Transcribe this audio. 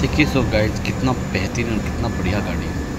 देखिए so guys कितना बेहतरीन और कितना बढ़िया गाड़ी है।